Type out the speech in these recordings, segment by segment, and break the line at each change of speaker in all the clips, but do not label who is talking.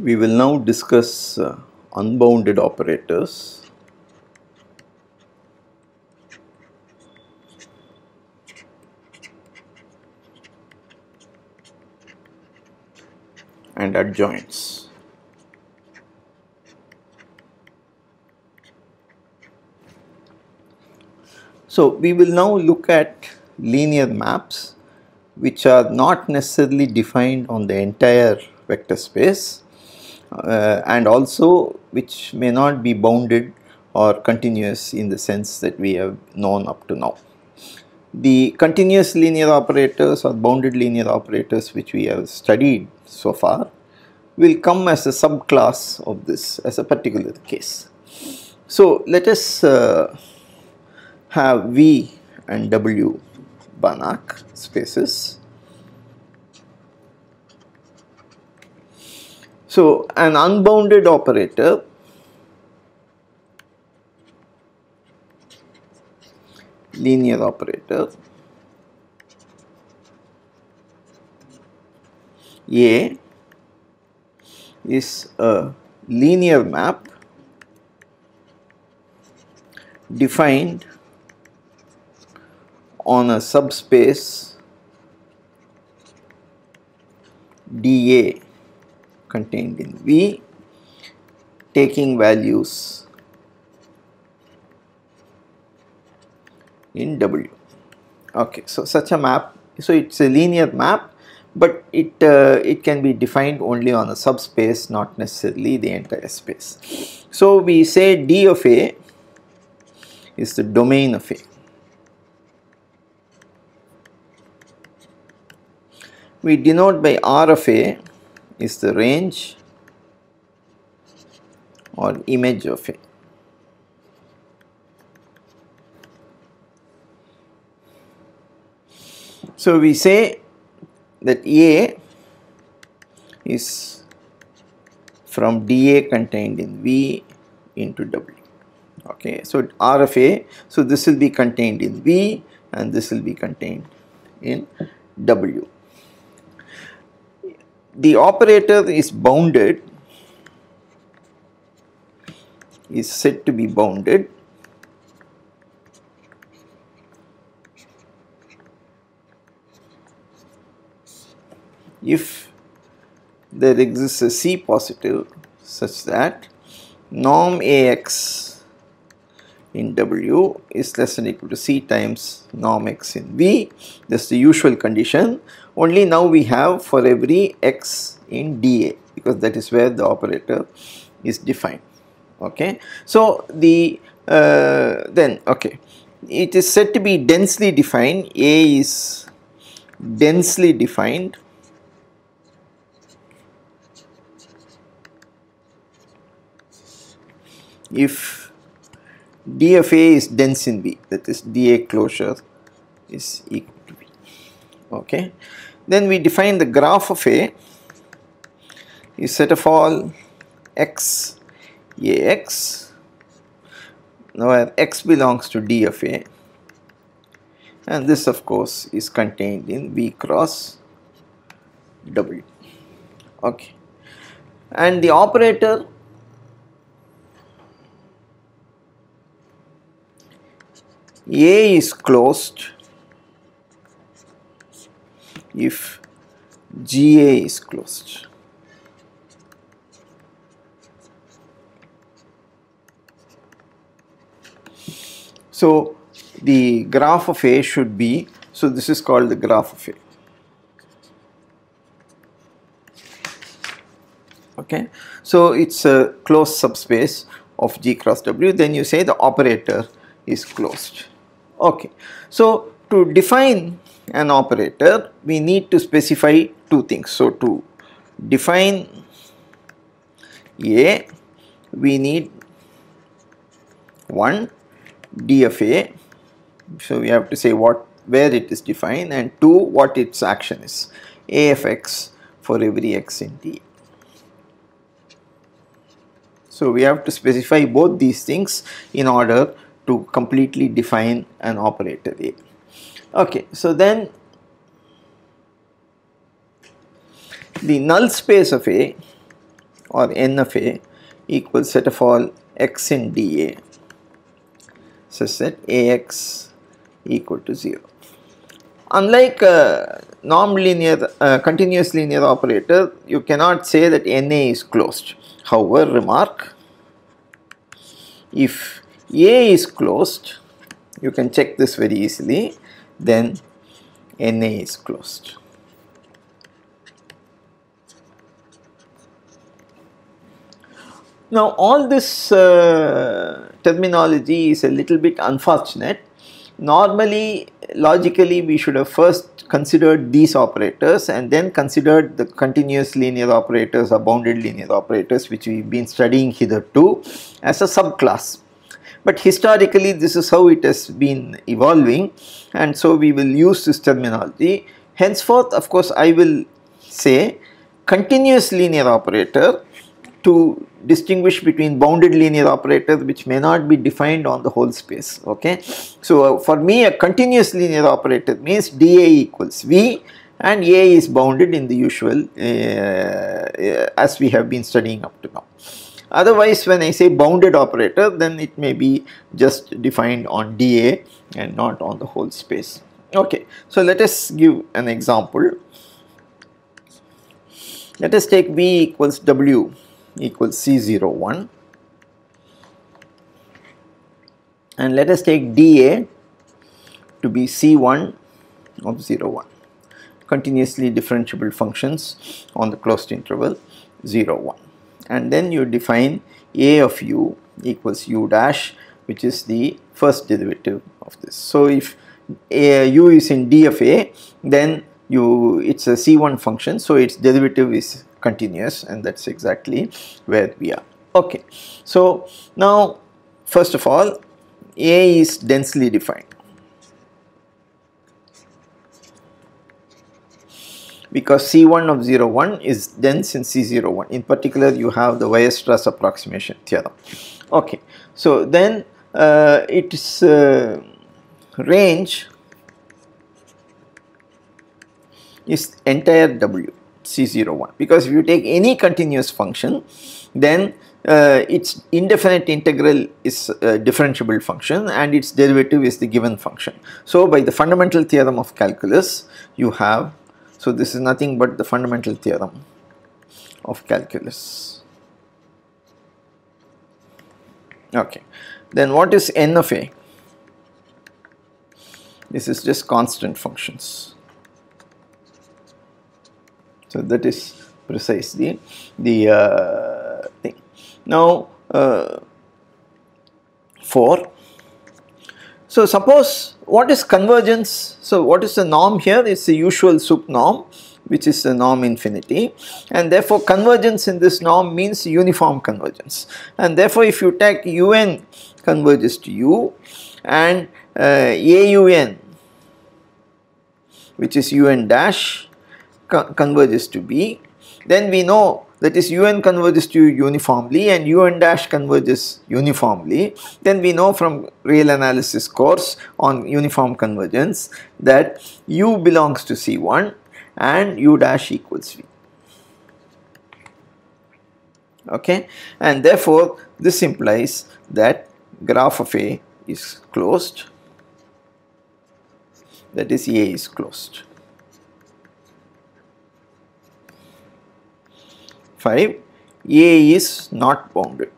We will now discuss uh, unbounded operators. and adjoints. So, we will now look at linear maps which are not necessarily defined on the entire vector space uh, and also which may not be bounded or continuous in the sense that we have known up to now. The continuous linear operators or bounded linear operators which we have studied so far will come as a subclass of this as a particular case. So, let us uh, have V and W Banach spaces. So, an unbounded operator linear operator A is a linear map defined on a subspace dA contained in V taking values in W. Okay, so such a map, so it's a linear map, but it uh, it can be defined only on a subspace, not necessarily the entire space. So we say D of A is the domain of A. We denote by R of A is the range or image of A. So we say that A is from dA contained in V into W. Okay, so R of A, so this will be contained in V and this will be contained in W. The operator is bounded, is said to be bounded. If there exists a C positive such that norm AX in W is less than equal to C times norm X in V. That's the usual condition. Only now we have for every X in dA because that is where the operator is defined. Okay. So, the uh, then okay it is said to be densely defined A is densely defined if D of A is dense in B that is dA closure is equal to B Okay. Then we define the graph of A you set of all x Ax now where x belongs to D of A and this of course is contained in V cross W. Okay. And the operator A is closed if GA is closed. So, the graph of A should be, so this is called the graph of A. Okay. So, it is a closed subspace of G cross W, then you say the operator is closed. Okay. So, to define an operator, we need to specify two things. So, to define A, we need one D of A. So, we have to say what where it is defined and two what its action is A of x for every x in D. So, we have to specify both these things in order to completely define an operator A. Okay, so then the null space of A or n of a equals set of all x in dA such that ax equal to 0. Unlike a non-linear, uh, continuous linear operator, you cannot say that NA is closed. However, remark, if A is closed, you can check this very easily, then NA is closed. Now all this uh, terminology is a little bit unfortunate. Normally, logically we should have first considered these operators and then considered the continuous linear operators or bounded linear operators which we have been studying hitherto as a subclass. But historically this is how it has been evolving and so we will use this terminology. Henceforth of course I will say continuous linear operator to distinguish between bounded linear operators which may not be defined on the whole space okay. So, uh, for me a continuous linear operator means dA equals V and A is bounded in the usual uh, uh, as we have been studying up to now. Otherwise when I say bounded operator then it may be just defined on dA and not on the whole space. Okay, so let us give an example. Let us take V equals W equals C01 and let us take dA to be C1 of 01 continuously differentiable functions on the closed interval 0 1 and then you define a of u equals u dash which is the first derivative of this. So if a, u is in d of a then you it's a c1 function so its derivative is continuous and that's exactly where we are. Okay, so now first of all A is densely defined because C1 of 0, 01 is dense in C0, 1. in particular you have the Weierstrass approximation theorem. Okay, so then uh, its uh, range is entire W C0, 1 because if you take any continuous function then uh, its indefinite integral is a differentiable function and its derivative is the given function. So by the fundamental theorem of calculus you have so this is nothing but the fundamental theorem of calculus. Okay. Then what is n of a? This is just constant functions. So that is precisely the uh, thing. Now, uh, 4. So suppose what is convergence? So what is the norm here? It's the usual sup norm which is the norm infinity and therefore convergence in this norm means uniform convergence and therefore if you take un converges to u and uh, aun which is un dash converges to B, then we know that is un converges to uniformly and un dash converges uniformly, then we know from real analysis course on uniform convergence that u belongs to C1 and u dash equals V. Okay, and therefore this implies that graph of A is closed, that is A is closed. 5 A is not bounded.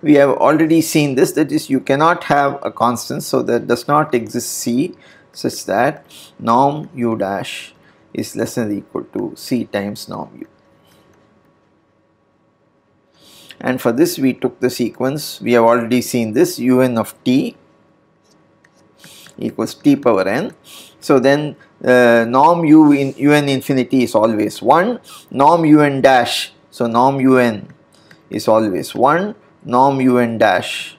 We have already seen this that is you cannot have a constant so that does not exist C such that norm u dash is less than or equal to C times norm u. And for this we took the sequence we have already seen this un of t equals t power n. So then uh, norm u in un infinity is always 1, norm un dash, so norm un is always 1, norm un dash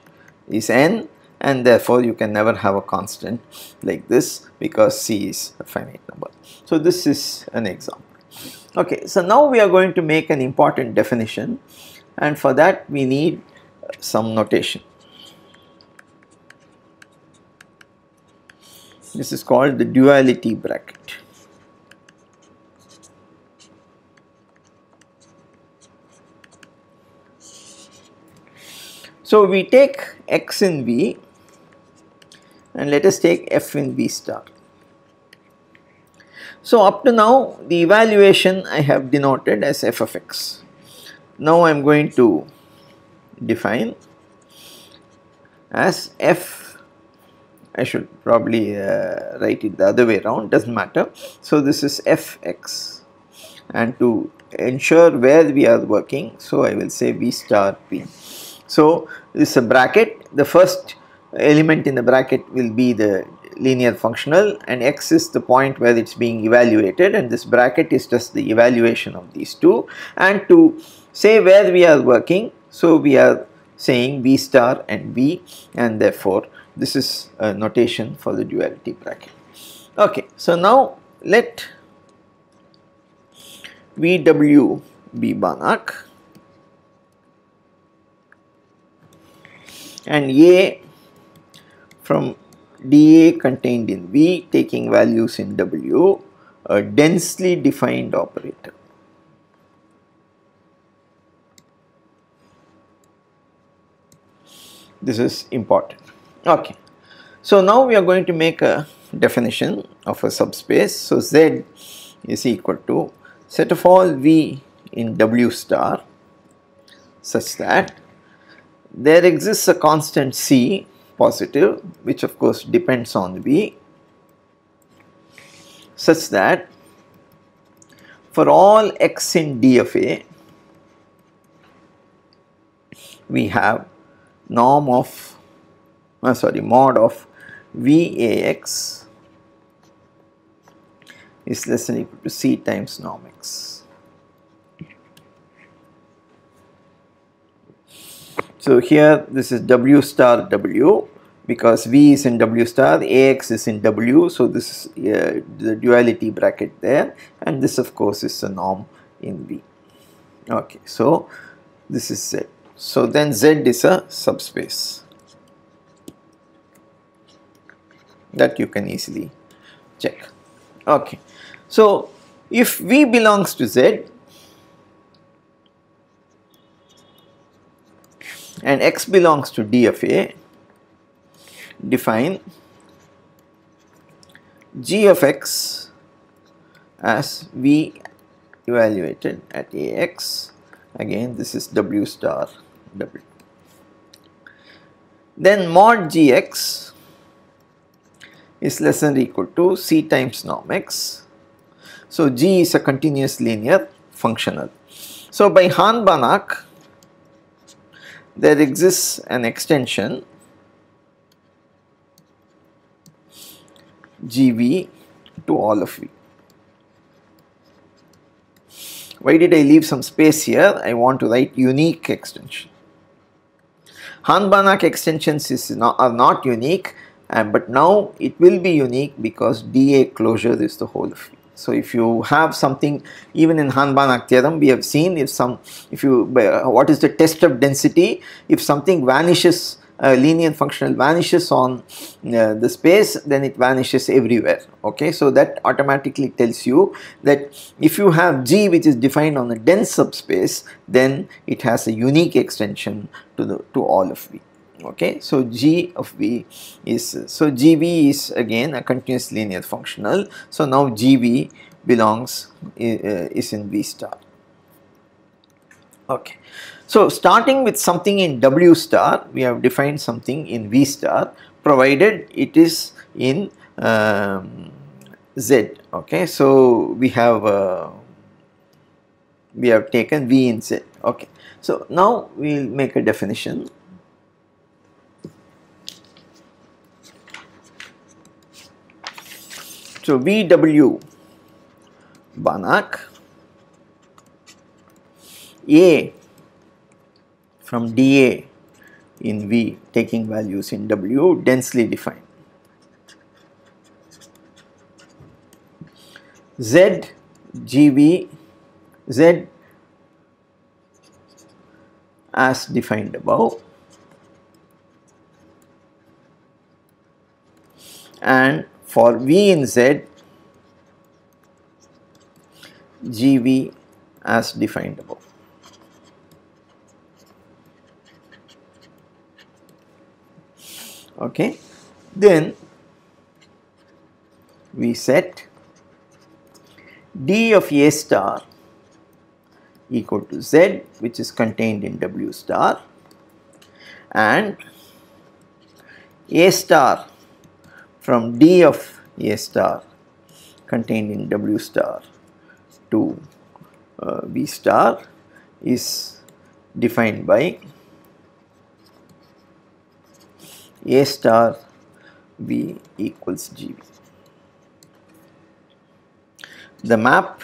is n and therefore you can never have a constant like this because c is a finite number. So this is an example. Okay, so now we are going to make an important definition and for that we need some notation. This is called the duality bracket. So we take x in V, and let us take f in B star. So up to now the evaluation I have denoted as f of x. Now I am going to define as f I should probably uh, write it the other way around does not matter. So, this is fx and to ensure where we are working so I will say v star p. So, this is a bracket the first element in the bracket will be the linear functional and x is the point where it is being evaluated and this bracket is just the evaluation of these two and to say where we are working so we are saying v star and v and therefore this is a notation for the duality bracket. Okay, so now let VW be Banach and A from dA contained in V taking values in W a densely defined operator. This is important. Okay. So now we are going to make a definition of a subspace. So Z is equal to set of all V in W star such that there exists a constant C positive which of course depends on V such that for all x in D of A we have norm of uh, sorry mod of Vax is less than equal to C times norm x. So here this is W star W because V is in W star, AX is in W, so this is uh, the duality bracket there and this of course is the norm in V. Okay, so this is Z. So then Z is a subspace that you can easily check. Okay. So if V belongs to Z and X belongs to D of A, define G of X as V evaluated at AX again this is W star W. Then mod Gx is less than or equal to C times norm x. So G is a continuous linear functional. So by Hahn-Banach there exists an extension GV to all of V. Why did I leave some space here? I want to write unique extension. Hahn-Banach extensions is not, are not unique uh, but now it will be unique because dA closure is the whole V. So if you have something even in Hahn-Banach theorem we have seen if some if you what is the test of density if something vanishes a linear functional vanishes on uh, the space then it vanishes everywhere. Okay? So that automatically tells you that if you have G which is defined on a dense subspace then it has a unique extension to the to all of V okay so g of v is so gv is again a continuous linear functional. So now gv belongs uh, is in v star. Okay so starting with something in w star we have defined something in v star provided it is in um, z. Okay so we have uh, we have taken v in z. Okay so now we will make a definition So VW Banach A. From dA in V taking values in W densely defined. Z GV Z as defined above. And for V in Z, GV as defined above. okay then we set d of a star equal to z which is contained in w star and a star from d of a star contained in w star to uh, v star is defined by a star v equals gv. The map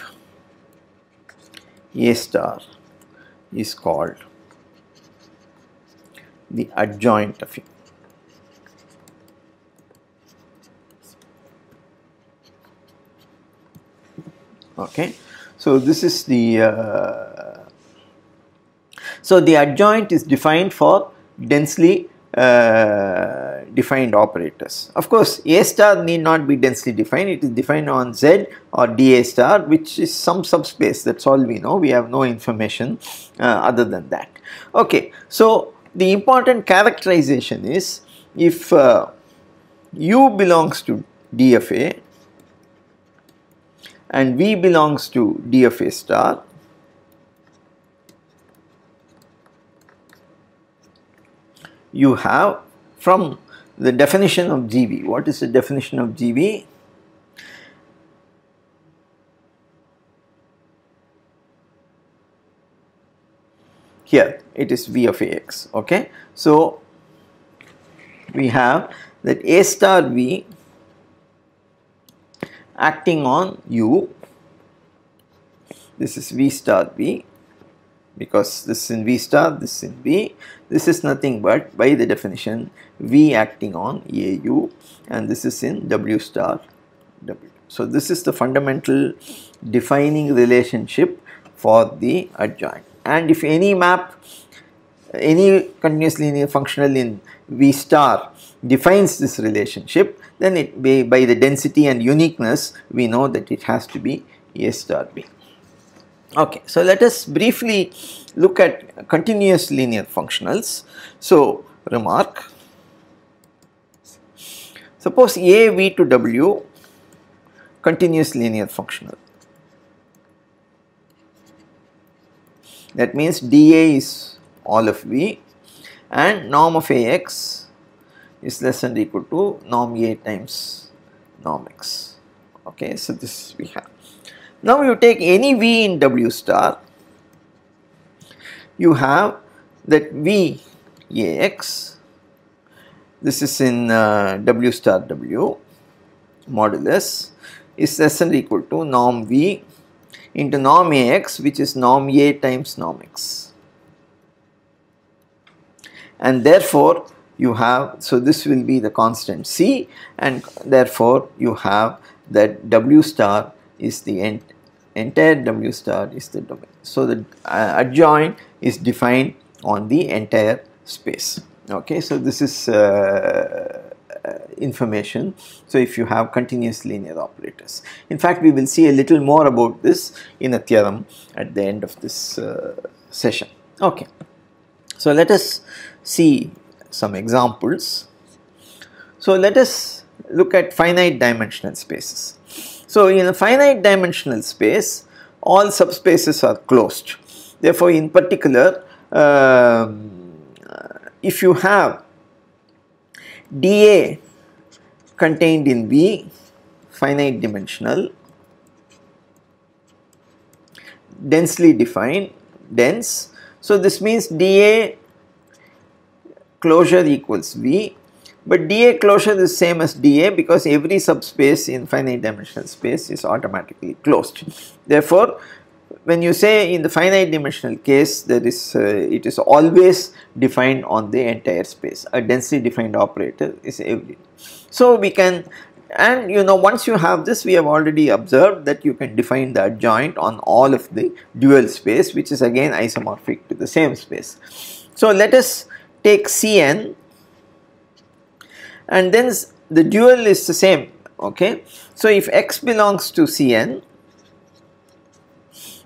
a star is called the adjoint of it. Okay, so this is the uh, so the adjoint is defined for densely uh, defined operators. Of course, A star need not be densely defined, it is defined on Z or dA star which is some subspace. That is all we know, we have no information uh, other than that. Okay, so the important characterization is if uh, U belongs to D of A and V belongs to D of A star you have from the definition of GV. What is the definition of GV? Here it is V of AX. Okay. So we have that A star V acting on U. This is V star V because this is in V star, this is in V. This is nothing but by the definition V acting on AU and this is in W star W. So, this is the fundamental defining relationship for the adjoint and if any map any continuous linear functional in V star defines this relationship then it by, by the density and uniqueness we know that it has to be A star B. Okay, so let us briefly look at continuous linear functionals. So, remark suppose A V to W continuous linear functional that means dA is all of V and norm of AX is less than or equal to norm A times norm X okay so this we have now you take any V in W star, you have that V AX, this is in uh, W star W modulus is less than or equal to norm V into norm AX which is norm A times norm X. And therefore, you have, so this will be the constant C and therefore, you have that W star is the ent entire W star is the domain. So, the uh, adjoint is defined on the entire space. Okay, so this is uh, uh, information. So, if you have continuous linear operators. In fact, we will see a little more about this in a theorem at the end of this uh, session. Okay. So, let us see some examples. So, let us look at finite dimensional spaces. So, in a finite dimensional space all subspaces are closed. Therefore, in particular uh, if you have dA contained in V finite dimensional densely defined dense. So, this means dA closure equals V but dA closure is same as dA because every subspace in finite dimensional space is automatically closed. Therefore, when you say in the finite dimensional case there is uh, it is always defined on the entire space a densely defined operator is every. So, we can and you know once you have this we have already observed that you can define the adjoint on all of the dual space which is again isomorphic to the same space. So, let us take Cn and then the dual is the same okay. So, if x belongs to Cn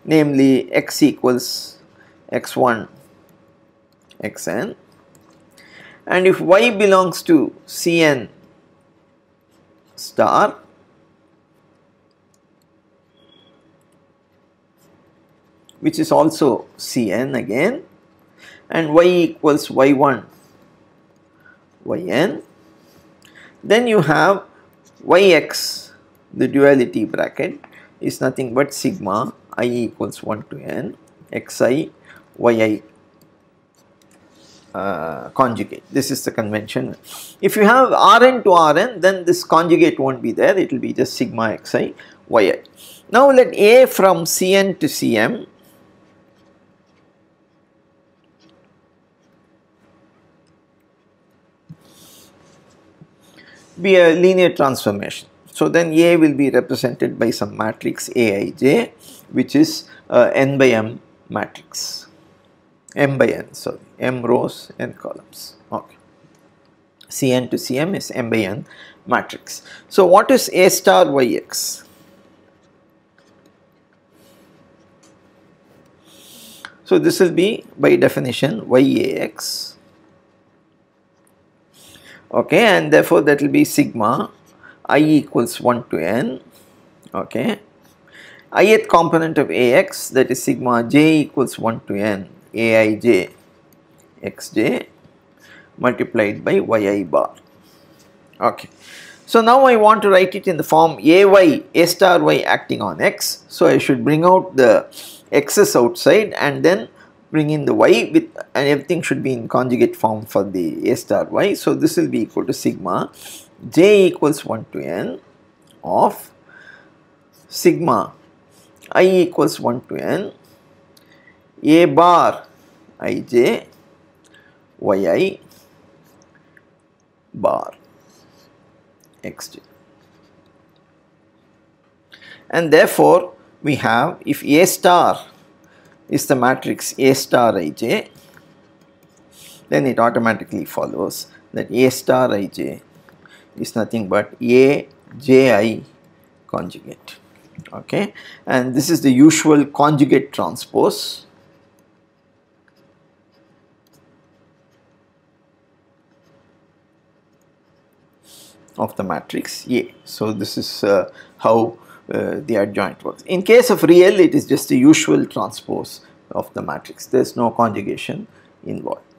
namely x equals x1 xn and if y belongs to Cn star which is also Cn again and y equals y1 yn then you have yx the duality bracket is nothing but sigma i equals 1 to n xi yi uh, conjugate. This is the convention. If you have Rn to Rn then this conjugate not be there it will be just sigma xi yi. Now let A from Cn to Cm be a linear transformation. So then A will be represented by some matrix Aij which is uh, n by m matrix. M by n sorry. M rows n columns. Okay. Cn to cm is m by n matrix. So what is a star yx? So this will be by definition yax okay and therefore that will be sigma i equals 1 to n okay ith component of ax that is sigma j equals 1 to n aij xj multiplied by yi bar. Okay. So now I want to write it in the form ay a star y acting on x. So I should bring out the x's outside and then bring in the y with and everything should be in conjugate form for the a star y. So this will be equal to sigma. J equals 1 to n of sigma. I equals 1 to n. A bar ij yi bar xj and therefore we have if A star is the matrix A star ij then it automatically follows that A star ij is nothing but A ji conjugate. Okay? And this is the usual conjugate transpose. Of the matrix A. So, this is uh, how Uh, the adjoint works. In case of real it is just the usual transpose of the matrix there is no conjugation involved.